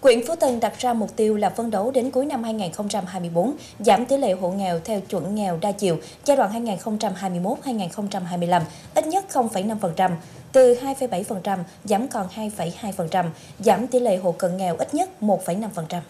Quyện Phú Tân đặt ra mục tiêu là phấn đấu đến cuối năm 2024 giảm tỷ lệ hộ nghèo theo chuẩn nghèo đa chiều giai đoạn 2021-2025 ít nhất 0,5%, từ 2,7% giảm còn 2,2%, giảm tỷ lệ hộ cận nghèo ít nhất 1,5%.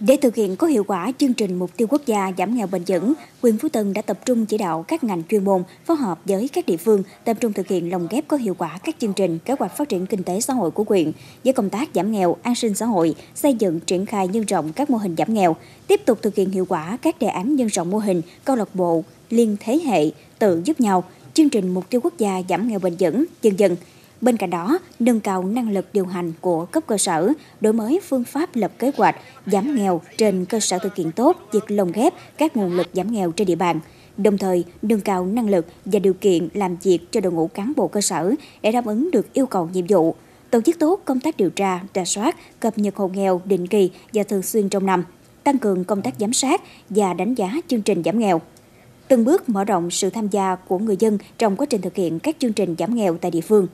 Để thực hiện có hiệu quả chương trình mục tiêu quốc gia giảm nghèo bền vững, huyện Phú Tân đã tập trung chỉ đạo các ngành chuyên môn phối hợp với các địa phương tập trung thực hiện lồng ghép có hiệu quả các chương trình kế hoạch phát triển kinh tế xã hội của huyện với công tác giảm nghèo, an sinh xã hội, xây dựng triển khai nhân rộng các mô hình giảm nghèo, tiếp tục thực hiện hiệu quả các đề án nhân rộng mô hình câu lạc bộ liên thế hệ tự giúp nhau, chương trình mục tiêu quốc gia giảm nghèo bền vững, dần dần Bên cạnh đó, nâng cao năng lực điều hành của cấp cơ sở, đổi mới phương pháp lập kế hoạch giảm nghèo trên cơ sở thực hiện tốt việc lồng ghép các nguồn lực giảm nghèo trên địa bàn, đồng thời nâng cao năng lực và điều kiện làm việc cho đội ngũ cán bộ cơ sở để đáp ứng được yêu cầu nhiệm vụ, tổ chức tốt công tác điều tra, rà soát, cập nhật hộ nghèo định kỳ và thường xuyên trong năm, tăng cường công tác giám sát và đánh giá chương trình giảm nghèo. Từng bước mở rộng sự tham gia của người dân trong quá trình thực hiện các chương trình giảm nghèo tại địa phương.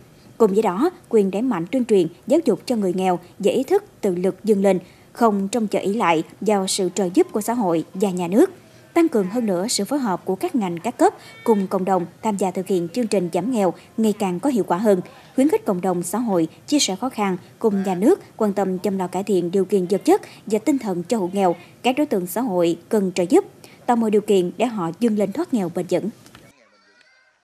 Cùng với đó, quyền đẩy mạnh tuyên truyền, giáo dục cho người nghèo về ý thức tự lực dâng lên, không trông chờ ý lại vào sự trợ giúp của xã hội và nhà nước tăng cường hơn nữa sự phối hợp của các ngành các cấp cùng cộng đồng tham gia thực hiện chương trình giảm nghèo ngày càng có hiệu quả hơn, khuyến khích cộng đồng xã hội chia sẻ khó khăn cùng nhà nước quan tâm chăm lo cải thiện điều kiện vật chất và tinh thần cho hộ nghèo, các đối tượng xã hội cần trợ giúp, tạo mọi điều kiện để họ dâng lên thoát nghèo bền vững.